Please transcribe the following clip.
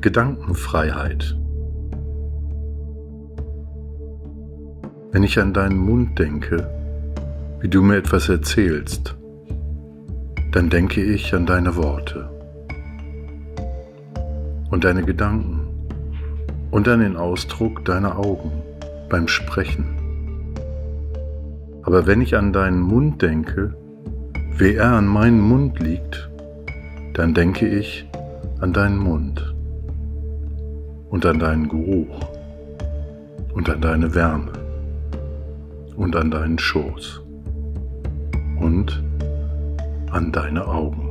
Gedankenfreiheit. Wenn ich an deinen Mund denke, wie du mir etwas erzählst, dann denke ich an deine Worte und deine Gedanken und an den Ausdruck deiner Augen beim Sprechen. Aber wenn ich an deinen Mund denke, wie er an meinem Mund liegt, dann denke ich an deinen Mund und an deinen Geruch und an deine Wärme und an deinen Schoß und an deine Augen.